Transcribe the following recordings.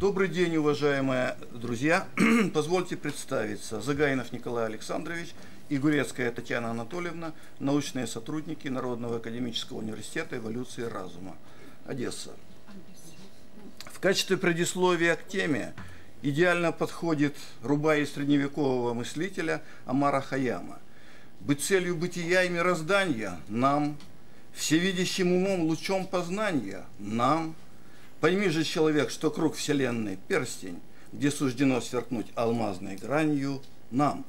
Добрый день, уважаемые друзья. Позвольте представиться. Загайнов Николай Александрович и Гурецкая Татьяна Анатольевна, научные сотрудники Народного академического университета эволюции разума. Одесса. В качестве предисловия к теме идеально подходит рубай средневекового мыслителя Амара Хаяма. Быть целью бытия и мироздания нам, всевидящим умом лучом познания нам – Пойми же, человек, что круг Вселенной – перстень, где суждено сверкнуть алмазной гранью нам.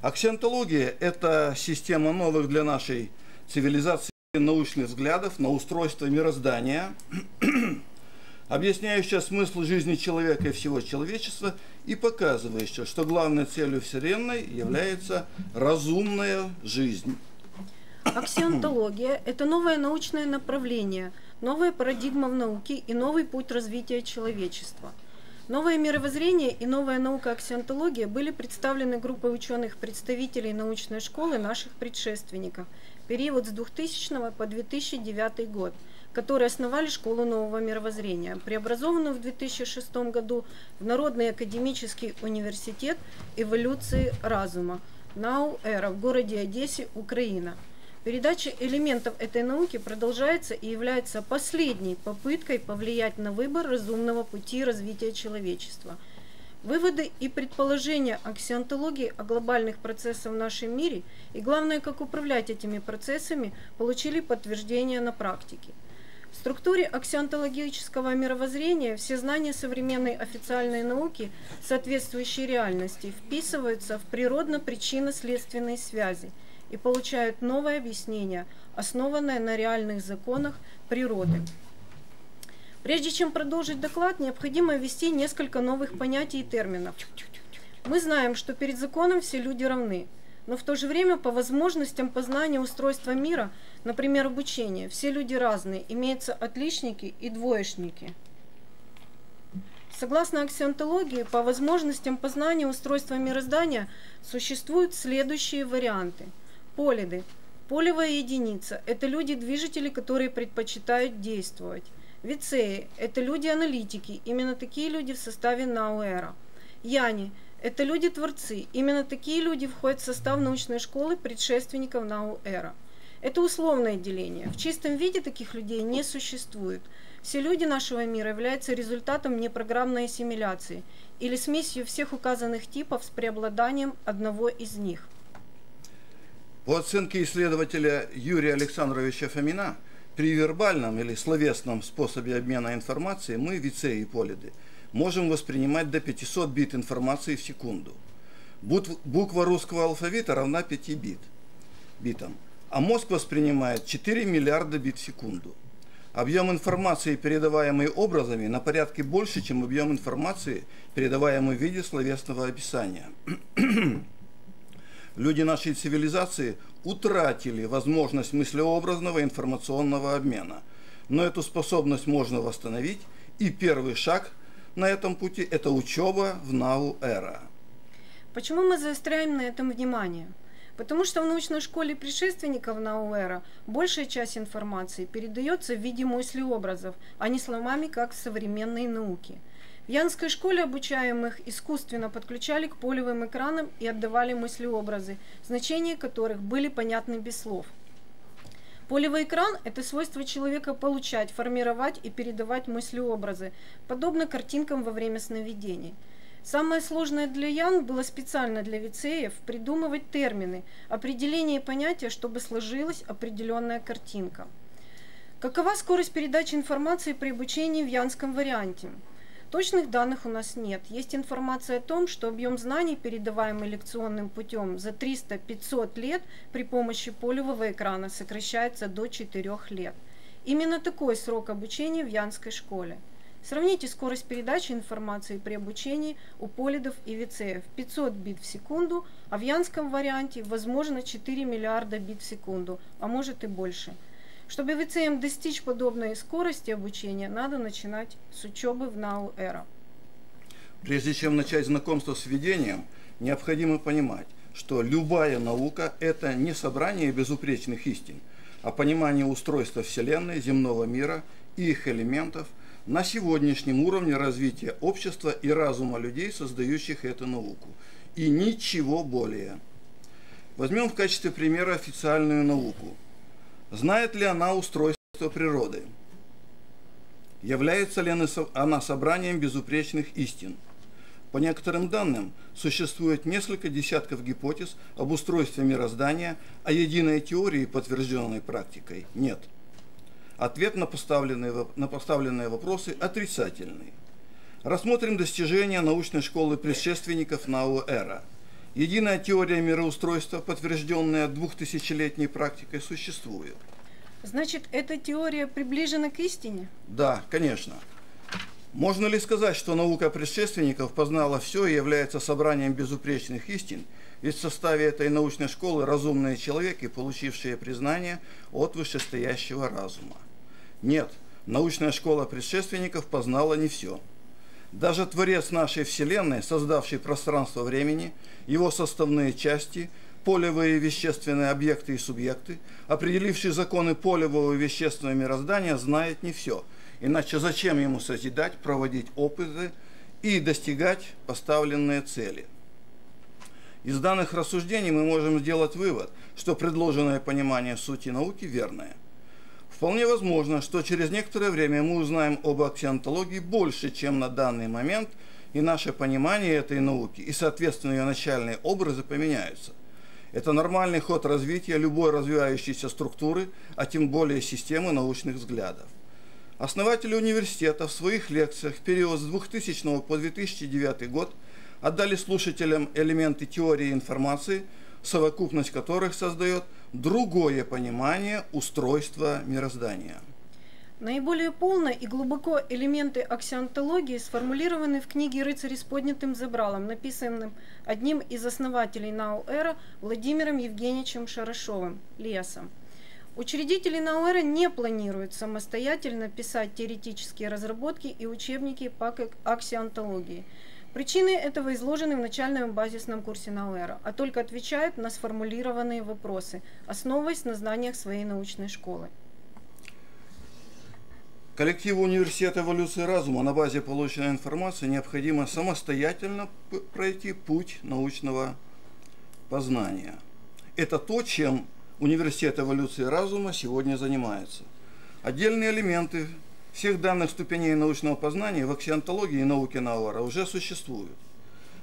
Аксиентология – это система новых для нашей цивилизации научных взглядов на устройство мироздания, объясняющая смысл жизни человека и всего человечества и показывающая, что главной целью Вселенной является разумная жизнь. Аксиентология – это новое научное направление – новая парадигма в науке и новый путь развития человечества. Новое мировоззрение и новая наука аксиентология были представлены группой ученых-представителей научной школы наших предшественников, период с 2000 по 2009 год, которые основали школу нового мировоззрения, преобразованную в 2006 году в Народный академический университет эволюции разума, НАУ-ЭРА в городе Одессе, Украина – Передача элементов этой науки продолжается и является последней попыткой повлиять на выбор разумного пути развития человечества. Выводы и предположения аксионтологии о глобальных процессах в нашем мире и, главное, как управлять этими процессами, получили подтверждение на практике. В структуре аксионтологического мировоззрения все знания современной официальной науки, соответствующие реальности, вписываются в природно-причинно-следственные связи – и получают новое объяснение, основанное на реальных законах природы. Прежде чем продолжить доклад, необходимо ввести несколько новых понятий и терминов. Мы знаем, что перед законом все люди равны, но в то же время по возможностям познания устройства мира, например, обучения, все люди разные, имеются отличники и двоечники. Согласно аксионтологии, по возможностям познания устройства мироздания существуют следующие варианты – Полиды. Полевая единица – это люди-движители, которые предпочитают действовать. Вицеи – это люди-аналитики, именно такие люди в составе Науэра. Яни – это люди-творцы, именно такие люди входят в состав научной школы предшественников Науэра. Это условное деление. В чистом виде таких людей не существует. Все люди нашего мира являются результатом непрограммной ассимиляции или смесью всех указанных типов с преобладанием одного из них – по оценке исследователя Юрия Александровича Фомина, при вербальном или словесном способе обмена информацией мы, вице и полиды, можем воспринимать до 500 бит информации в секунду. Буква русского алфавита равна 5 бит, битам, а мозг воспринимает 4 миллиарда бит в секунду. Объем информации, передаваемый образами, на порядке больше, чем объем информации, передаваемый в виде словесного описания люди нашей цивилизации утратили возможность мыслеобразного информационного обмена. Но эту способность можно восстановить, и первый шаг на этом пути – это учеба в НАУ-эра. Почему мы заостряем на этом внимание? Потому что в научной школе предшественников Науэра большая часть информации передается в виде мыслеобразов, а не словами, как в современной науке – в Янской школе обучаемых искусственно подключали к полевым экранам и отдавали мыслеобразы, значения которых были понятны без слов. Полевый экран – это свойство человека получать, формировать и передавать мыслеобразы, подобно картинкам во время сновидений. Самое сложное для Ян было специально для вицеев придумывать термины, определение и понятия, чтобы сложилась определенная картинка. Какова скорость передачи информации при обучении в янском варианте? Точных данных у нас нет. Есть информация о том, что объем знаний, передаваемый лекционным путем за 300-500 лет при помощи полевого экрана, сокращается до 4 лет. Именно такой срок обучения в Янской школе. Сравните скорость передачи информации при обучении у полидов и вицеев 500 бит в секунду, а в янском варианте возможно 4 миллиарда бит в секунду, а может и больше – чтобы ВЦМ достичь подобной скорости обучения, надо начинать с учебы в НАУ-эра. Прежде чем начать знакомство с введением, необходимо понимать, что любая наука – это не собрание безупречных истин, а понимание устройства Вселенной, земного мира и их элементов, на сегодняшнем уровне развития общества и разума людей, создающих эту науку. И ничего более. Возьмем в качестве примера официальную науку. Знает ли она устройство природы? Является ли она собранием безупречных истин? По некоторым данным, существует несколько десятков гипотез об устройстве мироздания, а единой теории, подтвержденной практикой, нет. Ответ на поставленные, на поставленные вопросы отрицательный. Рассмотрим достижения научной школы предшественников Науэра. Единая теория мироустройства, подтвержденная двухтысячелетней практикой, существует. Значит, эта теория приближена к истине? Да, конечно. Можно ли сказать, что наука предшественников познала все и является собранием безупречных истин, ведь в составе этой научной школы разумные человеки, получившие признание от вышестоящего разума? Нет, научная школа предшественников познала не все. Даже Творец нашей Вселенной, создавший пространство времени, его составные части, полевые вещественные объекты и субъекты, определивший законы полевого вещественного мироздания, знает не все – Иначе зачем ему созидать, проводить опыты и достигать поставленные цели? Из данных рассуждений мы можем сделать вывод, что предложенное понимание сути науки верное. Вполне возможно, что через некоторое время мы узнаем об аксионтологии больше, чем на данный момент, и наше понимание этой науки и, соответственно, ее начальные образы поменяются. Это нормальный ход развития любой развивающейся структуры, а тем более системы научных взглядов. Основатели университета в своих лекциях в период с 2000 по 2009 год отдали слушателям элементы теории информации, совокупность которых создает другое понимание устройства мироздания. Наиболее полно и глубоко элементы аксионтологии сформулированы в книге «Рыцари с поднятым забралом», написанным одним из основателей Нау-Эра Владимиром Евгеньевичем Шарашовым, Лесом. Учредители Науэра не планируют самостоятельно писать теоретические разработки и учебники по аксионтологии. Причины этого изложены в начальном базисном курсе Науэра, а только отвечают на сформулированные вопросы, основываясь на знаниях своей научной школы. Коллективу Университета эволюции разума на базе полученной информации необходимо самостоятельно пройти путь научного познания. Это то, чем Университет эволюции разума сегодня занимается. Отдельные элементы всех данных ступеней научного познания в аксионтологии и науке Науара уже существуют.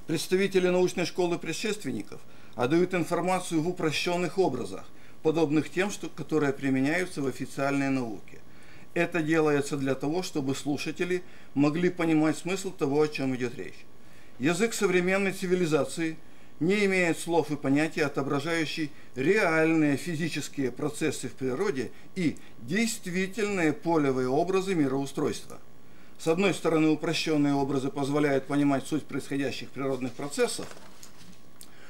Представители научной школы предшественников отдают информацию в упрощенных образах, подобных тем, что, которые применяются в официальной науке. Это делается для того, чтобы слушатели могли понимать смысл того, о чем идет речь. Язык современной цивилизации – не имеет слов и понятий, отображающие реальные физические процессы в природе и действительные полевые образы мироустройства. С одной стороны, упрощенные образы позволяют понимать суть происходящих природных процессов,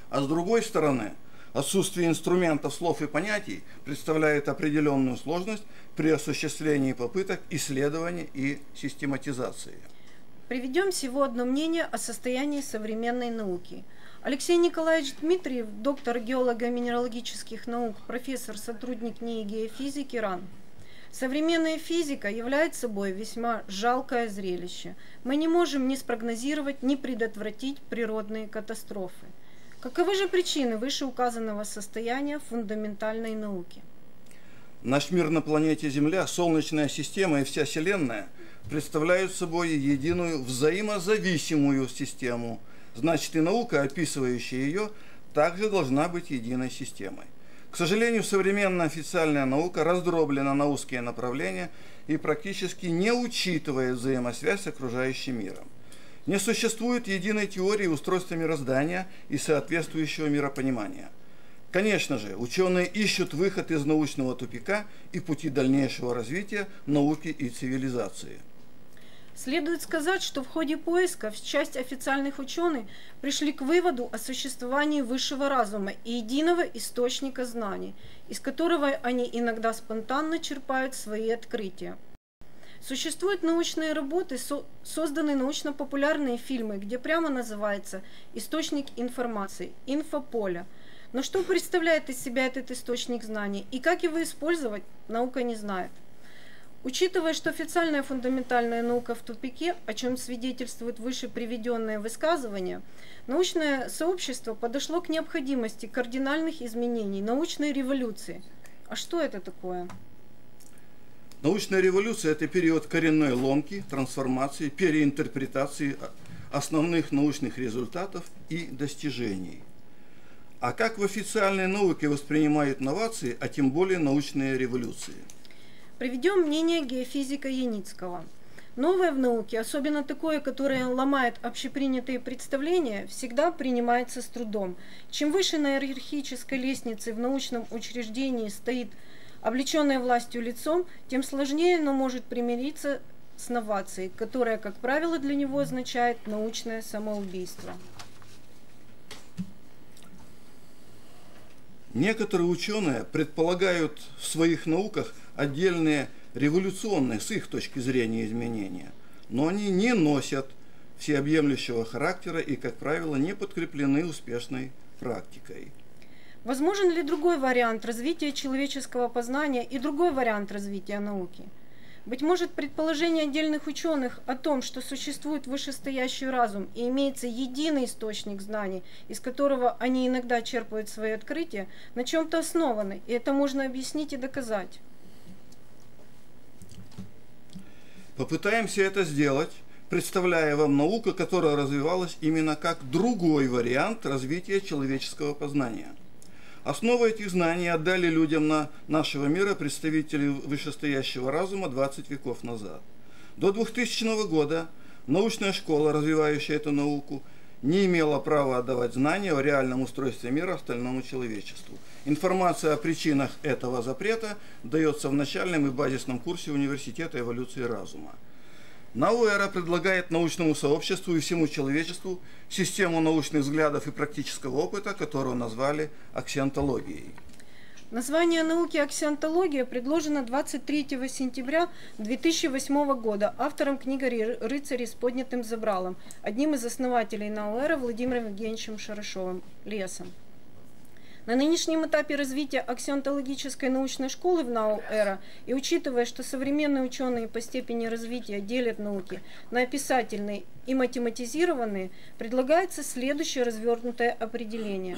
а с другой стороны, отсутствие инструментов, слов и понятий представляет определенную сложность при осуществлении попыток исследования и систематизации. Приведем всего одно мнение о состоянии современной науки – Алексей Николаевич Дмитриев, доктор геолого-минералогических наук, профессор, сотрудник НИИ геофизики РАН. Современная физика является собой весьма жалкое зрелище. Мы не можем ни спрогнозировать, ни предотвратить природные катастрофы. Каковы же причины вышеуказанного состояния фундаментальной науки? Наш мир на планете Земля, Солнечная система и вся Вселенная представляют собой единую взаимозависимую систему – значит и наука, описывающая ее, также должна быть единой системой. К сожалению, современная официальная наука раздроблена на узкие направления и практически не учитывает взаимосвязь с окружающим миром. Не существует единой теории устройства мироздания и соответствующего миропонимания. Конечно же, ученые ищут выход из научного тупика и пути дальнейшего развития науки и цивилизации. Следует сказать, что в ходе поисков часть официальных ученых пришли к выводу о существовании высшего разума и единого источника знаний, из которого они иногда спонтанно черпают свои открытия. Существуют научные работы, со созданы научно-популярные фильмы, где прямо называется «Источник информации», «Инфополе». Но что представляет из себя этот источник знаний и как его использовать, наука не знает. Учитывая, что официальная фундаментальная наука в тупике, о чем свидетельствуют выше приведенные высказывания, научное сообщество подошло к необходимости кардинальных изменений, научной революции. А что это такое? Научная революция – это период коренной ломки, трансформации, переинтерпретации основных научных результатов и достижений. А как в официальной науке воспринимают новации, а тем более научные революции – Приведем мнение геофизика Яницкого. Новое в науке, особенно такое, которое ломает общепринятые представления, всегда принимается с трудом. Чем выше на иерархической лестнице в научном учреждении стоит облеченное властью лицом, тем сложнее оно может примириться с новацией, которая, как правило, для него означает научное самоубийство. Некоторые ученые предполагают в своих науках – отдельные революционные с их точки зрения изменения, но они не носят всеобъемлющего характера и, как правило, не подкреплены успешной практикой. Возможен ли другой вариант развития человеческого познания и другой вариант развития науки? Быть может, предположение отдельных ученых о том, что существует вышестоящий разум и имеется единый источник знаний, из которого они иногда черпают свои открытия, на чем-то основаны, и это можно объяснить и доказать. Попытаемся это сделать, представляя вам науку, которая развивалась именно как другой вариант развития человеческого познания. Основу этих знаний отдали людям на нашего мира представители вышестоящего разума 20 веков назад. До 2000 года научная школа, развивающая эту науку, не имела права отдавать знания о реальном устройстве мира остальному человечеству. Информация о причинах этого запрета дается в начальном и базисном курсе Университета эволюции разума. Науэра предлагает научному сообществу и всему человечеству систему научных взглядов и практического опыта, которую назвали аксиантологией. Название науки аксиантология предложено 23 сентября 2008 года автором книги «Рыцари с поднятым забралом», одним из основателей Науэра Владимиром Евгеньевичем Шарашовым, Лесом. На нынешнем этапе развития аксионтологической научной школы в НАУ-эра и учитывая, что современные ученые по степени развития делят науки на описательные и математизированные, предлагается следующее развернутое определение.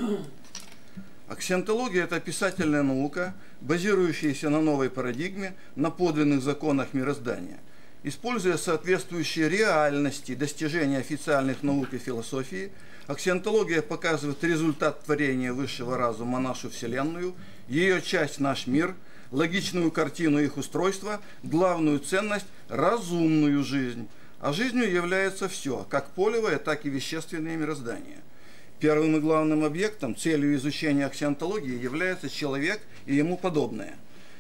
Аксиентология – это описательная наука, базирующаяся на новой парадигме, на подлинных законах мироздания. Используя соответствующие реальности достижения официальных наук и философии – Аксиентология показывает результат творения высшего разума нашу Вселенную, ее часть наш мир, логичную картину их устройства, главную ценность – разумную жизнь. А жизнью является все, как полевое, так и вещественное мироздание. Первым и главным объектом, целью изучения аксиентологии является человек и ему подобное.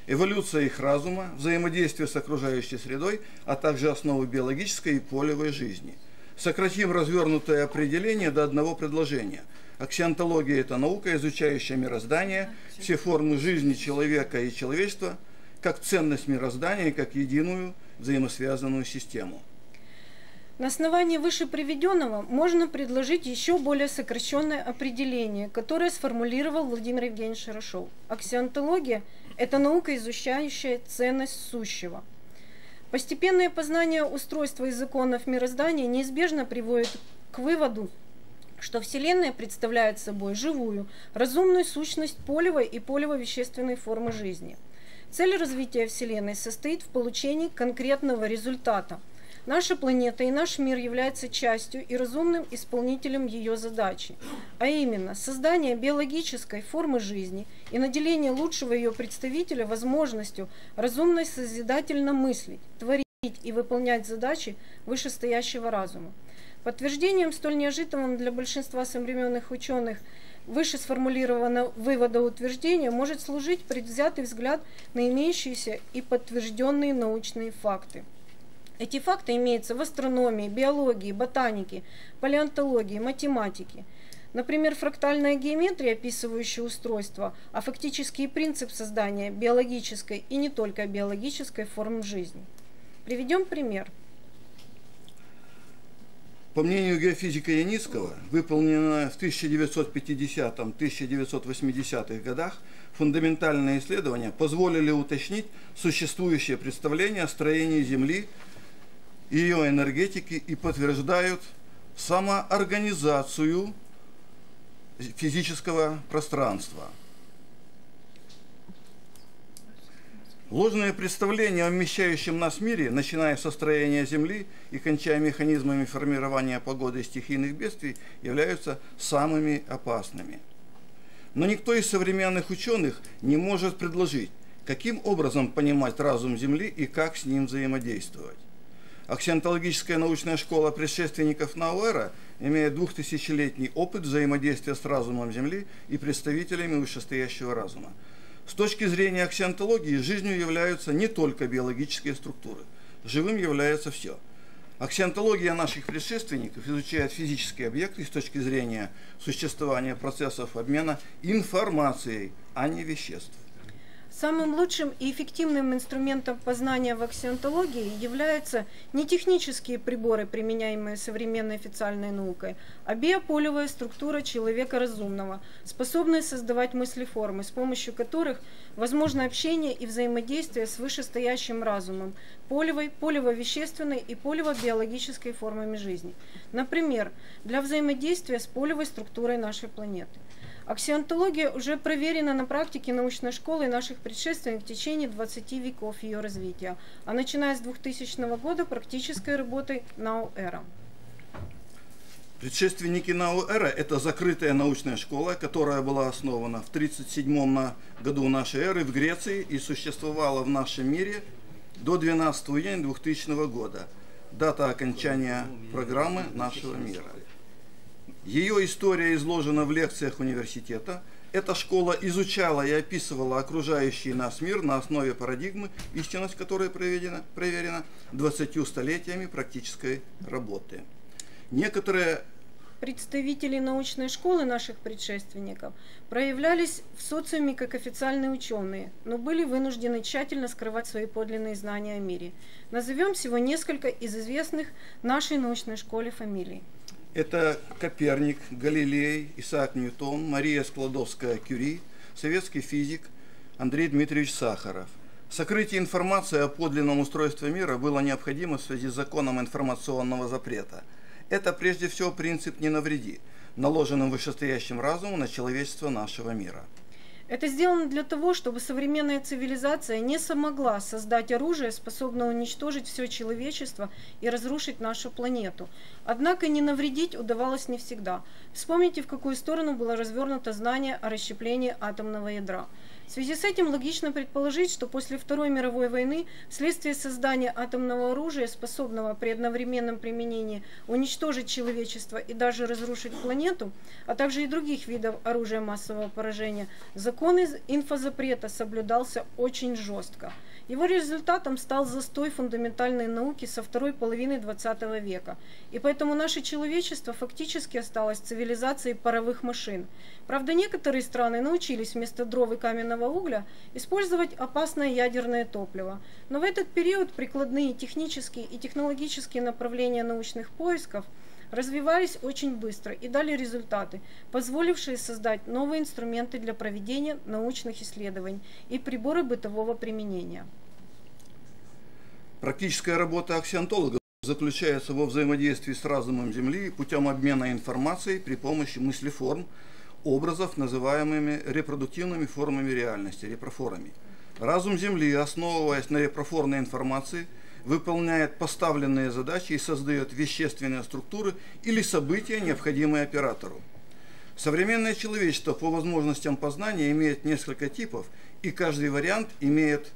Эволюция их разума, взаимодействие с окружающей средой, а также основы биологической и полевой жизни – Сократим развернутое определение до одного предложения. Аксиантология – это наука, изучающая мироздание, все формы жизни человека и человечества, как ценность мироздания, как единую взаимосвязанную систему. На основании выше приведенного можно предложить еще более сокращенное определение, которое сформулировал Владимир Евгеньевич Шарашов. Аксиантология – это наука, изучающая ценность сущего – Постепенное познание устройства и законов мироздания неизбежно приводит к выводу, что Вселенная представляет собой живую, разумную сущность полевой и полево-вещественной формы жизни. Цель развития Вселенной состоит в получении конкретного результата. Наша планета и наш мир являются частью и разумным исполнителем ее задачи, а именно создание биологической формы жизни и наделение лучшего ее представителя возможностью разумно созидательно мыслить, творить и выполнять задачи вышестоящего разума. Подтверждением столь неожиданным для большинства современных ученых выше сформулированного вывода утверждения может служить предвзятый взгляд на имеющиеся и подтвержденные научные факты. Эти факты имеются в астрономии, биологии, ботанике, палеонтологии, математике. Например, фрактальная геометрия, описывающая устройство, а фактический принцип создания биологической и не только биологической формы жизни. Приведем пример. По мнению геофизика Яницкого, выполненное в 1950-1980-х годах фундаментальные исследования позволили уточнить существующее представление о строении Земли ее энергетики и подтверждают самоорганизацию физического пространства. Ложные представления о вмещающем нас мире, начиная со строения Земли и кончая механизмами формирования погоды и стихийных бедствий, являются самыми опасными. Но никто из современных ученых не может предложить, каким образом понимать разум Земли и как с ним взаимодействовать. Аксиентологическая научная школа предшественников Науэра имеет двухтысячелетний опыт взаимодействия с разумом Земли и представителями вышестоящего разума. С точки зрения аксиентологии, жизнью являются не только биологические структуры. Живым является все. Аксиентология наших предшественников изучает физические объекты с точки зрения существования процессов обмена информацией, а не веществ. Самым лучшим и эффективным инструментом познания в аксиентологии являются не технические приборы, применяемые современной официальной наукой, а биополевая структура человека разумного, способная создавать мыслеформы, с помощью которых возможно общение и взаимодействие с вышестоящим разумом, полевой, полево-вещественной и полево-биологической формами жизни. Например, для взаимодействия с полевой структурой нашей планеты. Аксионтология уже проверена на практике научной школы наших предшественников в течение 20 веков ее развития, а начиная с 2000 года практической работой Нау-Эра. Предшественники Нау-Эра – это закрытая научная школа, которая была основана в 1937 году нашей эры в Греции и существовала в нашем мире до 12 июня 2000 года, дата окончания программы нашего мира. Ее история изложена в лекциях университета. Эта школа изучала и описывала окружающий нас мир на основе парадигмы, истинность которой проверена, проверена 20 столетиями практической работы. Некоторые представители научной школы наших предшественников проявлялись в социуме как официальные ученые, но были вынуждены тщательно скрывать свои подлинные знания о мире. Назовем всего несколько из известных нашей научной школе фамилий. Это Коперник, Галилей, Исаак Ньютон, Мария Складовская-Кюри, советский физик Андрей Дмитриевич Сахаров. Сокрытие информации о подлинном устройстве мира было необходимо в связи с законом информационного запрета. Это прежде всего принцип «не навреди», наложенным вышестоящим разумом на человечество нашего мира – это сделано для того, чтобы современная цивилизация не смогла создать оружие, способное уничтожить все человечество и разрушить нашу планету. Однако не навредить удавалось не всегда. Вспомните, в какую сторону было развернуто знание о расщеплении атомного ядра. В связи с этим логично предположить, что после Второй мировой войны вследствие создания атомного оружия, способного при одновременном применении уничтожить человечество и даже разрушить планету, а также и других видов оружия массового поражения, закон инфозапрета соблюдался очень жестко. Его результатом стал застой фундаментальной науки со второй половины XX века. И поэтому наше человечество фактически осталось цивилизацией паровых машин. Правда, некоторые страны научились вместо дров и каменного угля использовать опасное ядерное топливо. Но в этот период прикладные технические и технологические направления научных поисков развивались очень быстро и дали результаты, позволившие создать новые инструменты для проведения научных исследований и приборы бытового применения. Практическая работа аксионтолога заключается во взаимодействии с разумом Земли путем обмена информацией при помощи мыслеформ, образов, называемыми репродуктивными формами реальности, репрофорами. Разум Земли, основываясь на репрофорной информации, выполняет поставленные задачи и создает вещественные структуры или события, необходимые оператору. Современное человечество по возможностям познания имеет несколько типов, и каждый вариант имеет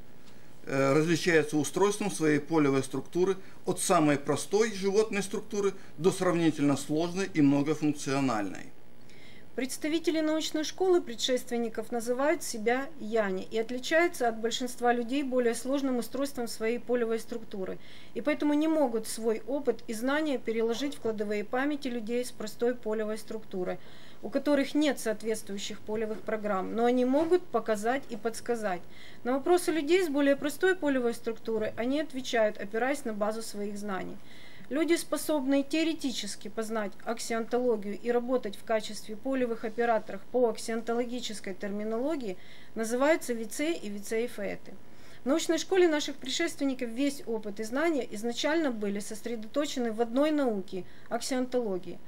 Э, различается устройством своей полевой структуры от самой простой животной структуры до сравнительно сложной и многофункциональной. Представители научной школы предшественников называют себя Яни и отличаются от большинства людей более сложным устройством своей полевой структуры, и поэтому не могут свой опыт и знания переложить в кладовые памяти людей с простой полевой структурой – у которых нет соответствующих полевых программ, но они могут показать и подсказать. На вопросы людей с более простой полевой структурой они отвечают, опираясь на базу своих знаний. Люди, способные теоретически познать аксионтологию и работать в качестве полевых операторов по аксионтологической терминологии, называются вице и вице-эфеты. В научной школе наших предшественников весь опыт и знания изначально были сосредоточены в одной науке – аксионтологии.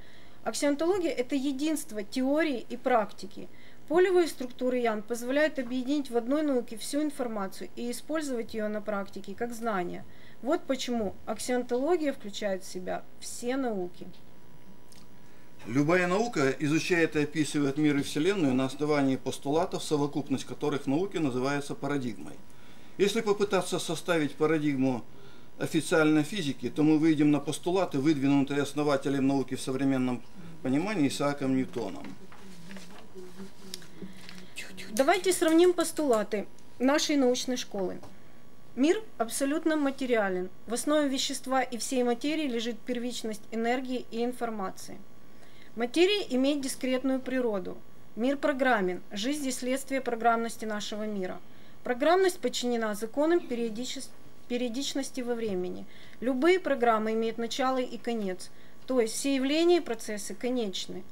Аксионтология – это единство теории и практики. Полевые структуры Ян позволяют объединить в одной науке всю информацию и использовать ее на практике как знание. Вот почему аксионтология включает в себя все науки. Любая наука изучает и описывает мир и Вселенную на основании постулатов, совокупность которых науки называется парадигмой – если попытаться составить парадигму официальной физики, то мы выйдем на постулаты, выдвинутые основателем науки в современном понимании Исааком Ньютоном. Давайте сравним постулаты нашей научной школы. Мир абсолютно материален. В основе вещества и всей материи лежит первичность энергии и информации. Материя имеет дискретную природу. Мир программен. Жизнь здесь следствие программности нашего мира – Программность подчинена законам периодичности во времени. Любые программы имеют начало и конец, то есть все явления и процессы конечны.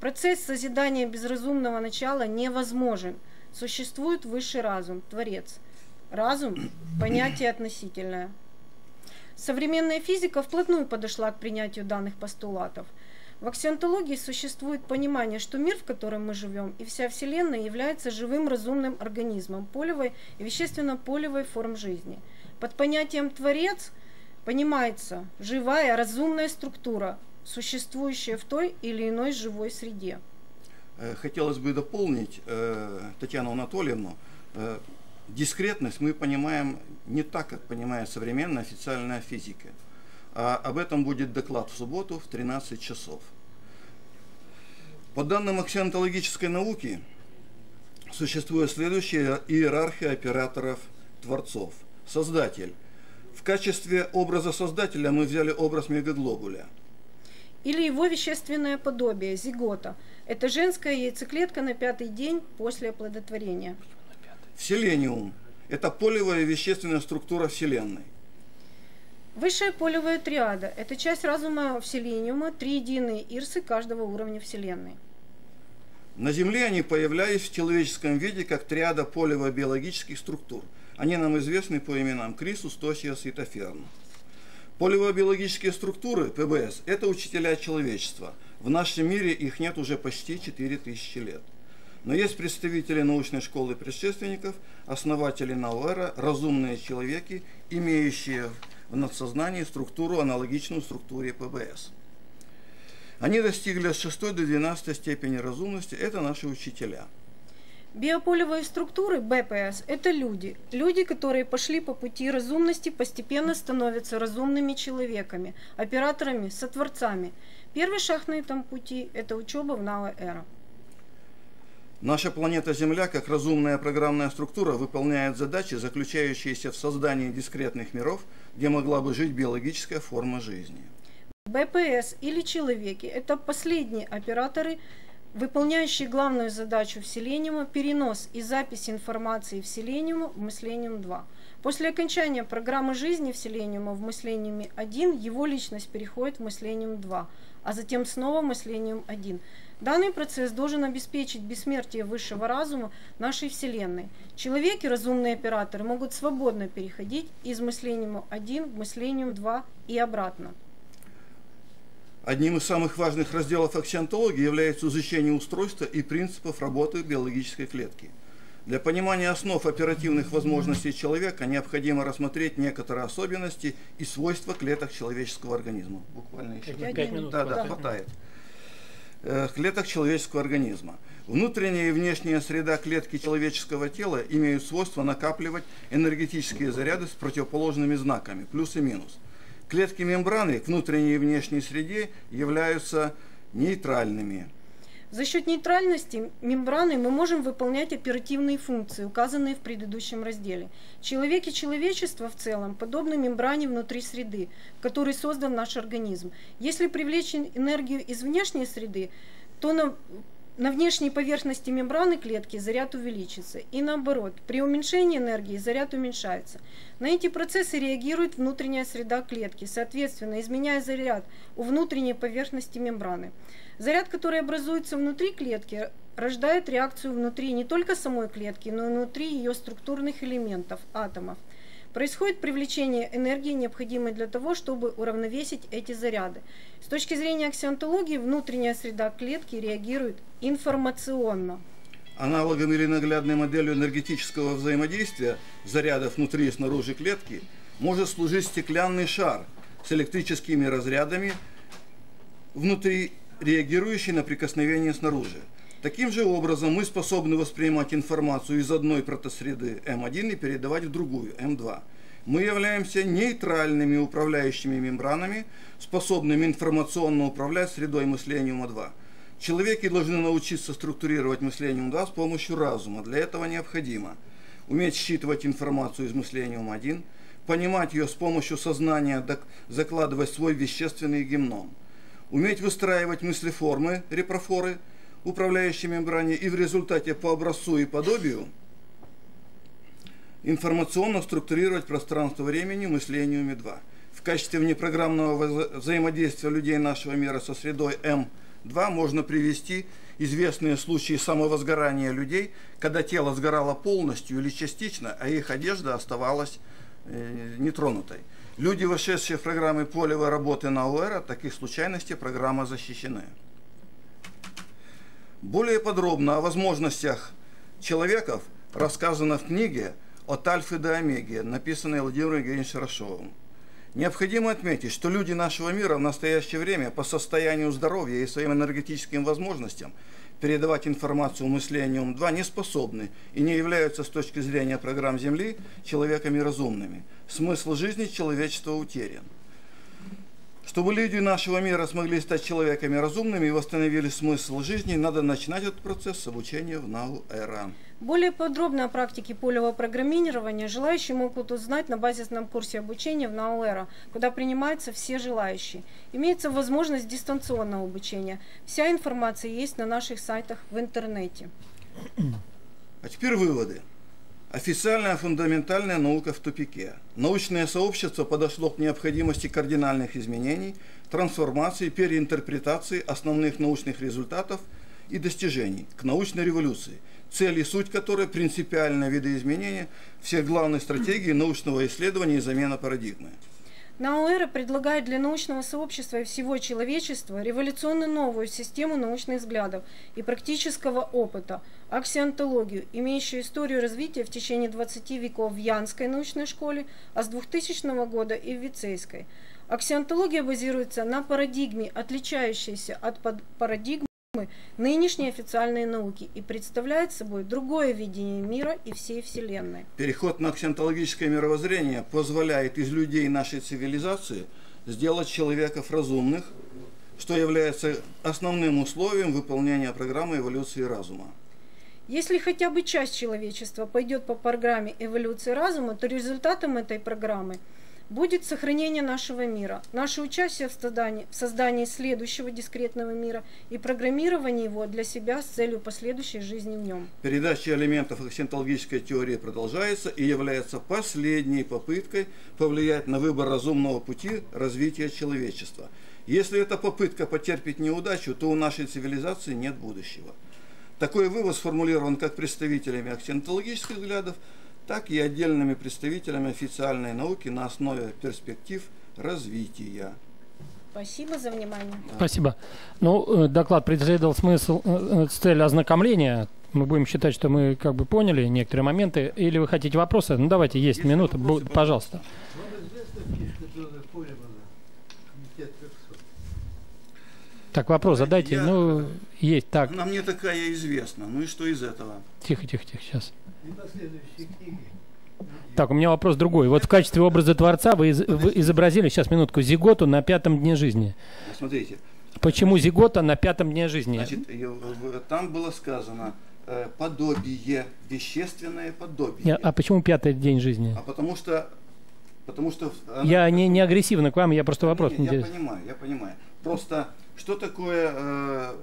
Процесс созидания безразумного начала невозможен. Существует высший разум, Творец. Разум – понятие относительное. Современная физика вплотную подошла к принятию данных постулатов – в аксионтологии существует понимание, что мир, в котором мы живем, и вся Вселенная является живым разумным организмом полевой и вещественно-полевой форм жизни. Под понятием «творец» понимается живая, разумная структура, существующая в той или иной живой среде. Э, хотелось бы дополнить э, Татьяну Анатольевну. Дискретность мы понимаем не так, как понимает современная официальная физика. А об этом будет доклад в субботу в 13 часов. По данным аксионтологической науки, существует следующая иерархия операторов-творцов. Создатель. В качестве образа создателя мы взяли образ мегаглобуля. Или его вещественное подобие, зигота. Это женская яйцеклетка на пятый день после оплодотворения. Селениум. Это полевая вещественная структура Вселенной. Высшая полевая триада – это часть разума Вселениума, три единые ирсы каждого уровня Вселенной. На Земле они появлялись в человеческом виде как триада полево-биологических структур. Они нам известны по именам Крисус, Тосиас и Тоферн. Полево-биологические структуры, ПБС, это учителя человечества. В нашем мире их нет уже почти 4000 лет. Но есть представители научной школы предшественников, основатели Науэра, разумные человеки, имеющие в надсознании структуру, аналогичную структуре ПБС. Они достигли от 6 до 12 степени разумности, это наши учителя. Биополевые структуры БПС – это люди. Люди, которые пошли по пути разумности, постепенно становятся разумными человеками, операторами, сотворцами. Первый шаг на этом пути – это учеба в Науэ Эра. Наша планета Земля, как разумная программная структура, выполняет задачи, заключающиеся в создании дискретных миров, где могла бы жить биологическая форма жизни. БПС или человеки – это последние операторы, выполняющие главную задачу в перенос и запись информации в в мыслениум 2. После окончания программы жизни в в мыслениуме 1 его личность переходит в мыслениум 2, а затем снова в мыслениум 1. Данный процесс должен обеспечить бессмертие высшего разума нашей Вселенной. Человеки, разумные операторы, могут свободно переходить из мыслениума 1 в мыслениум 2 и обратно. Одним из самых важных разделов аксионтологии является изучение устройства и принципов работы биологической клетки. Для понимания основ оперативных возможностей человека необходимо рассмотреть некоторые особенности и свойства клеток человеческого организма. Буквально еще 5 минут. Да, да, хватает. Э, клеток человеческого организма. Внутренняя и внешняя среда клетки человеческого тела имеют свойство накапливать энергетические заряды с противоположными знаками, плюс и минус. Клетки мембраны к внутренней и внешней среде являются нейтральными – за счет нейтральности мембраны мы можем выполнять оперативные функции, указанные в предыдущем разделе. Человек и человечество в целом подобны мембране внутри среды, в которой создан наш организм. Если привлечь энергию из внешней среды, то на на внешней поверхности мембраны клетки заряд увеличится. И наоборот, при уменьшении энергии заряд уменьшается. На эти процессы реагирует внутренняя среда клетки, соответственно, изменяя заряд у внутренней поверхности мембраны. Заряд, который образуется внутри клетки, рождает реакцию внутри не только самой клетки, но и внутри ее структурных элементов, атомов. Происходит привлечение энергии, необходимой для того, чтобы уравновесить эти заряды. С точки зрения аксионтологии, внутренняя среда клетки реагирует информационно. Аналогом или наглядной моделью энергетического взаимодействия зарядов внутри и снаружи клетки может служить стеклянный шар с электрическими разрядами внутри, реагирующий на прикосновение снаружи. Таким же образом мы способны воспринимать информацию из одной протосреды М1 и передавать в другую М2. Мы являемся нейтральными управляющими мембранами, способными информационно управлять средой мышления М2. Человеки должны научиться структурировать мышление М2 с помощью разума. Для этого необходимо уметь считывать информацию из мышления М1, понимать ее с помощью сознания, закладывать свой вещественный гимном, уметь выстраивать мыслеформы, репрофоры – управляющей мембране и в результате по образцу и подобию информационно структурировать пространство времени мыслению МИ-2. В качестве внепрограммного взаимодействия людей нашего мира со средой М2 можно привести известные случаи самовозгорания людей, когда тело сгорало полностью или частично, а их одежда оставалась э, нетронутой. Люди, вошедшие в программы полевой работы на УЭРа, таких случайностей программа защищены. Более подробно о возможностях человеков рассказано в книге «От Альфы до Омеги», написанной Владимиром Евгеньевичем Шарашовым. Необходимо отметить, что люди нашего мира в настоящее время по состоянию здоровья и своим энергетическим возможностям передавать информацию мыслением 2 не способны и не являются с точки зрения программ Земли человеками разумными. Смысл жизни человечества утерян. Чтобы люди нашего мира смогли стать человеками разумными и восстановили смысл жизни, надо начинать этот процесс с обучения в НАУ-ЭРА. Более подробно о практике полевого программирования желающие могут узнать на базисном курсе обучения в НАУЭРА, куда принимаются все желающие. Имеется возможность дистанционного обучения. Вся информация есть на наших сайтах в интернете. А теперь выводы. Официальная фундаментальная наука в тупике. Научное сообщество подошло к необходимости кардинальных изменений, трансформации, переинтерпретации основных научных результатов и достижений, к научной революции, цель и суть которой – принципиальное видоизменение всех главных стратегий научного исследования и замена парадигмы. Науэра предлагает для научного сообщества и всего человечества революционно новую систему научных взглядов и практического опыта, аксионтологию, имеющую историю развития в течение 20 веков в Янской научной школе, а с 2000 года и в Вицейской. Аксионтология базируется на парадигме, отличающейся от парадигмы нынешней официальной науки и представляет собой другое видение мира и всей Вселенной. Переход на аксиентологическое мировоззрение позволяет из людей нашей цивилизации сделать человеков разумных, что является основным условием выполнения программы эволюции разума. Если хотя бы часть человечества пойдет по программе эволюции разума, то результатом этой программы – будет сохранение нашего мира, наше участие в создании, в создании следующего дискретного мира и программирование его для себя с целью последующей жизни в нем. Передача элементов аксентологической теории продолжается и является последней попыткой повлиять на выбор разумного пути развития человечества. Если эта попытка потерпит неудачу, то у нашей цивилизации нет будущего. Такой вывод сформулирован как представителями аксентологических взглядов, так и отдельными представителями официальной науки на основе перспектив развития. Спасибо за внимание. Спасибо. Ну, э, доклад преследовал смысл, э, э, цель ознакомления. Мы будем считать, что мы как бы поняли некоторые моменты. Или вы хотите вопросы? Ну, давайте, есть, есть минута, вопросы, пожалуйста. Так, вопрос задайте. Я, ну, есть, так. Она мне такая известна. Ну и что из этого? Тихо, тихо, тихо, сейчас. Так, у меня вопрос другой. Вот в качестве образа Творца вы, из, вы изобразили, сейчас минутку, зиготу на пятом дне жизни. Смотрите. Почему зигота на пятом дне жизни? Значит, там было сказано э, подобие, вещественное подобие. А почему пятый день жизни? А потому что... Потому что она, я не, не агрессивно к вам, я просто вопрос не, Я понимаю, я понимаю. Просто что такое... Э,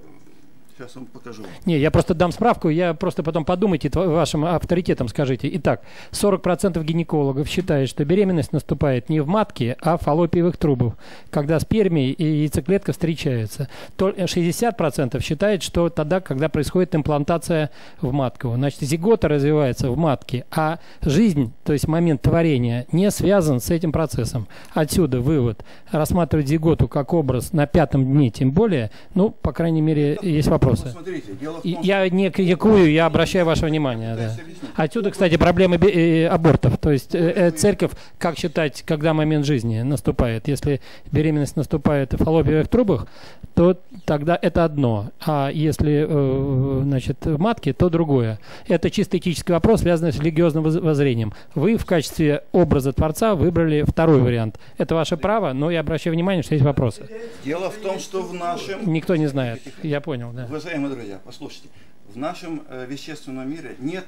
Сейчас вам покажу. Не, я просто дам справку, я просто потом подумайте, вашим авторитетом скажите. Итак, 40% гинекологов считают, что беременность наступает не в матке, а в фаллопиевых трубах, когда спермия и яйцеклетка встречаются. То 60% считают, что тогда, когда происходит имплантация в матку. Значит, зигота развивается в матке, а жизнь, то есть момент творения, не связан с этим процессом. Отсюда вывод. Рассматривать зиготу как образ на пятом дне, тем более, ну, по крайней мере, есть вопросы. Том, Я не критикую, я обращаю ваше внимание. Да. Отсюда, кстати, проблемы э, абортов. То есть э, э, церковь, как считать, когда момент жизни наступает? Если беременность наступает в фаллопиевых трубах, то тогда это одно. А если значит, в матке, то другое. Это чисто этический вопрос, связанный с религиозным воз- воззрением. Вы в качестве образа Творца выбрали второй вариант. Это ваше право, но я обращаю внимание, что есть вопросы. дело в том, что в нашем Никто не знает. Я понял, да. Уважаемые друзья, послушайте, в нашем э, вещественном мире нет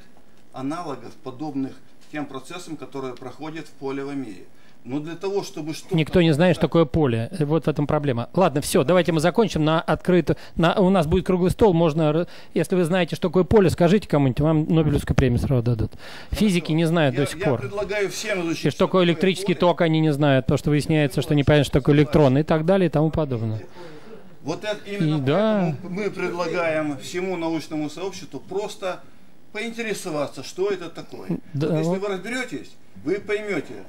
аналогов, подобных тем процессам, которые проходят в полевом мире. Но для того, чтобы что Никто не знает, что такое поле. Вот в этом проблема. Ладно, все, давайте мы закончим на открытую. На, у нас будет круглый стол. Можно, если вы знаете, что такое поле, скажите кому-нибудь, вам Нобелевскую премию сразу дадут. Физики не знают я, до сих я пор. предлагаю всем изучить. И что такое электрический поле. ток, они не знают. То, что выясняется, что непонятно, что такое электрон и так далее и тому подобное. Вот это именно И да. мы предлагаем всему научному сообществу просто поинтересоваться, что это такое. Да, Вот если вы разберетесь, вы поймете,